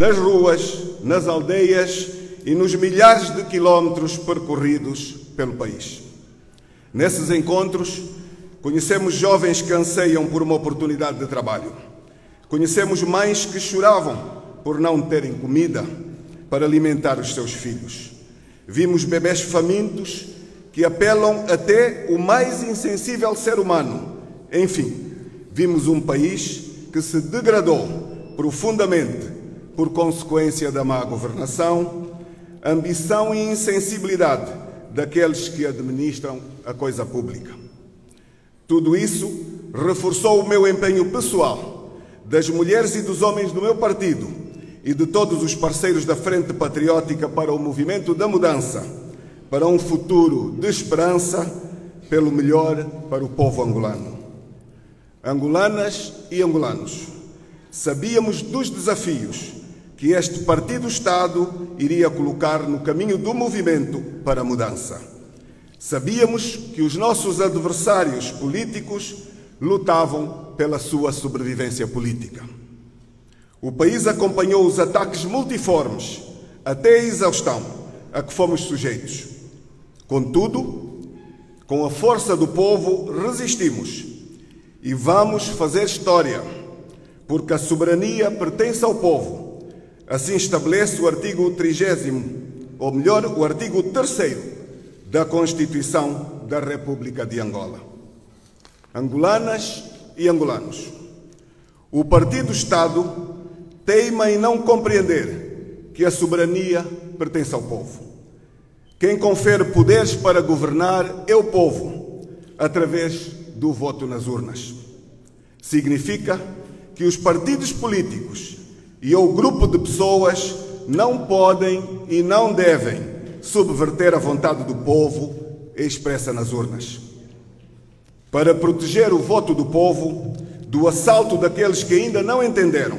nas ruas, nas aldeias e nos milhares de quilómetros percorridos pelo país. Nesses encontros, conhecemos jovens que anseiam por uma oportunidade de trabalho. Conhecemos mães que choravam por não terem comida para alimentar os seus filhos. Vimos bebés famintos que apelam até o mais insensível ser humano. Enfim, vimos um país que se degradou profundamente por consequência da má governação, ambição e insensibilidade daqueles que administram a coisa pública. Tudo isso reforçou o meu empenho pessoal, das mulheres e dos homens do meu partido e de todos os parceiros da Frente Patriótica para o movimento da mudança, para um futuro de esperança, pelo melhor para o povo angolano. Angolanas e angolanos, sabíamos dos desafios que este partido-Estado iria colocar no caminho do movimento para a mudança. Sabíamos que os nossos adversários políticos lutavam pela sua sobrevivência política. O país acompanhou os ataques multiformes, até a exaustão, a que fomos sujeitos. Contudo, com a força do povo, resistimos e vamos fazer história, porque a soberania pertence ao povo Assim estabelece o artigo 30, ou melhor, o artigo 3 da Constituição da República de Angola. Angolanas e angolanos, o Partido Estado teima em não compreender que a soberania pertence ao povo. Quem confere poderes para governar é o povo, através do voto nas urnas. Significa que os partidos políticos e o grupo de pessoas não podem e não devem subverter a vontade do povo expressa nas urnas. Para proteger o voto do povo do assalto daqueles que ainda não entenderam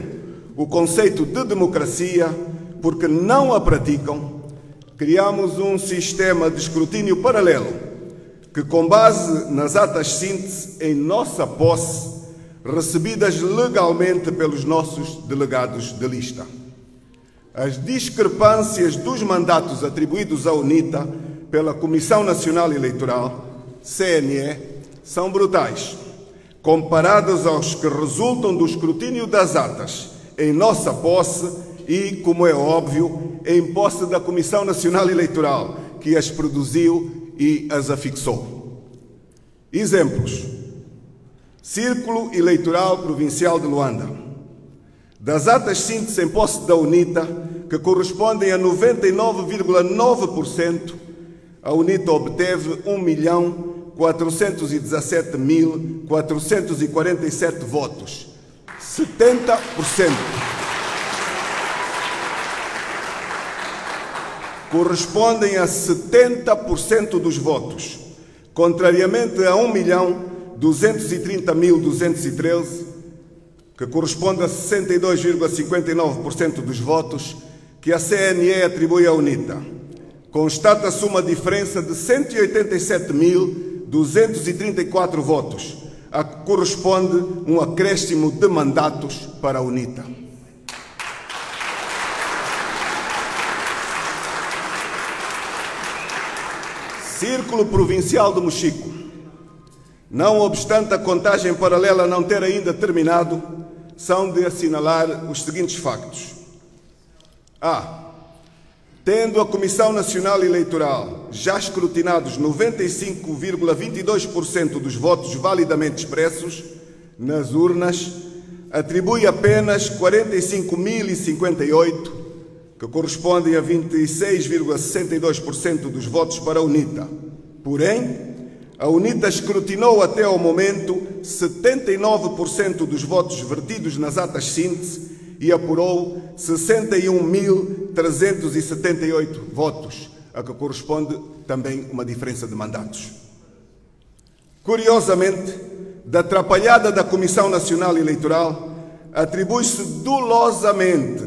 o conceito de democracia porque não a praticam, criamos um sistema de escrutínio paralelo que, com base nas atas síntese em nossa posse, recebidas legalmente pelos nossos delegados de lista. As discrepâncias dos mandatos atribuídos à UNITA pela Comissão Nacional Eleitoral, CNE, são brutais, comparadas aos que resultam do escrutínio das atas em nossa posse e, como é óbvio, em posse da Comissão Nacional Eleitoral, que as produziu e as afixou. Exemplos Círculo Eleitoral Provincial de Luanda. Das atas síntese em posse da UNITA, que correspondem a 99,9%, a UNITA obteve 1.417.447 votos. 70%. Correspondem a 70% dos votos, contrariamente a 1.230.213, que corresponde a 62,59% dos votos que a CNE atribui à UNITA. Constata-se uma diferença de 187.234 votos, a que corresponde um acréscimo de mandatos para a UNITA. Círculo Provincial do Mochico. Não obstante a contagem paralela não ter ainda terminado, são de assinalar os seguintes factos. A. Tendo a Comissão Nacional Eleitoral já escrutinados 95,22% dos votos validamente expressos nas urnas, atribui apenas 45.058, que correspondem a 26,62% dos votos para a UNITA. Porém, a UNITA escrutinou até ao momento 79% dos votos vertidos nas atas síntese e apurou 61.378 votos, a que corresponde também uma diferença de mandatos. Curiosamente, da atrapalhada da Comissão Nacional Eleitoral, atribui-se dolosamente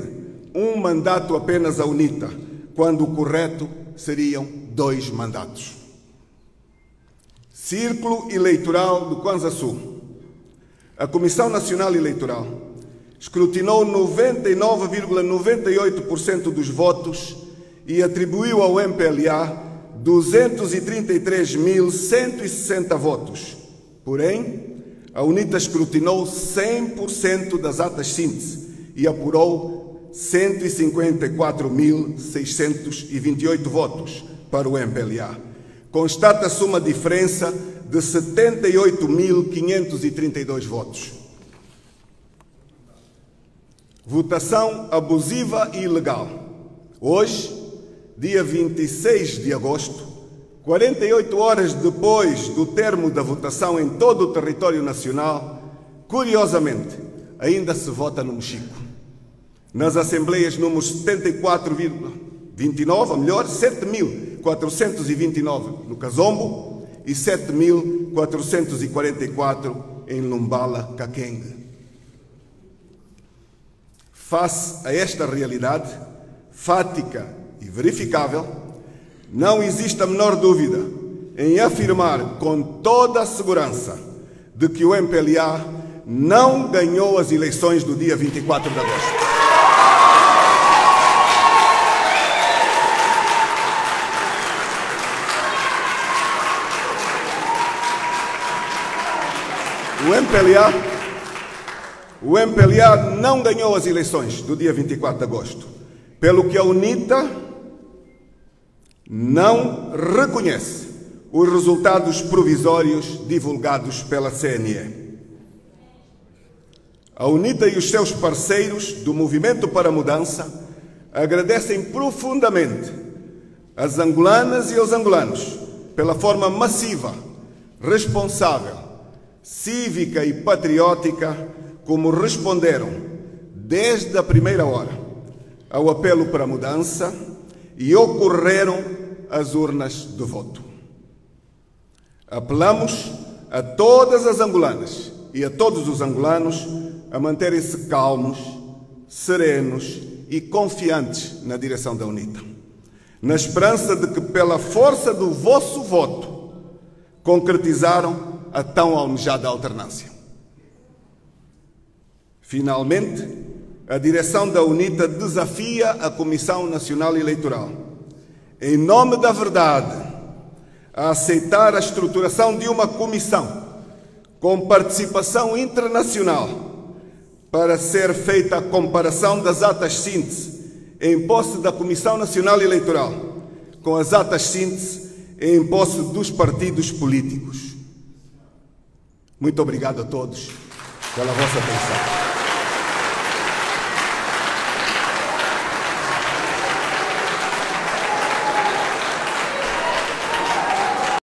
um mandato apenas à UNITA, quando o correto seriam dois mandatos. Círculo Eleitoral do Kwanza Sul. A Comissão Nacional Eleitoral escrutinou 99,98% dos votos e atribuiu ao MPLA 233.160 votos. Porém, a UNITA escrutinou 100% das atas síntese e apurou 154.628 votos para o MPLA. Constata-se uma diferença de 78.532 votos. Votação abusiva e ilegal. Hoje, dia 26 de agosto, 48 horas depois do termo da votação em todo o território nacional, curiosamente, ainda se vota no Mexico. Nas assembleias números 74,29, ou melhor, 7.429 no Casombo e 7.444 em Lumbala, Caquengue. Face a esta realidade fática e verificável, não existe a menor dúvida em afirmar com toda a segurança de que o MPLA não ganhou as eleições do dia 24 de agosto. O MPLA, o MPLA não ganhou as eleições do dia 24 de agosto, pelo que a UNITA não reconhece os resultados provisórios divulgados pela CNE. A UNITA e os seus parceiros do Movimento para a Mudança agradecem profundamente às angolanas e aos angolanos pela forma massiva, responsável cívica e patriótica como responderam desde a primeira hora ao apelo para mudança e ocorreram as urnas de voto. Apelamos a todas as angolanas e a todos os angolanos a manterem-se calmos, serenos e confiantes na direção da UNITA, na esperança de que, pela força do vosso voto, concretizaram a tão almejada alternância. Finalmente, a direção da UNITA desafia a Comissão Nacional Eleitoral, em nome da verdade, a aceitar a estruturação de uma comissão com participação internacional para ser feita a comparação das atas síntese em posse da Comissão Nacional Eleitoral com as atas síntese em posse dos partidos políticos. Muito obrigado a todos pela vossa atenção.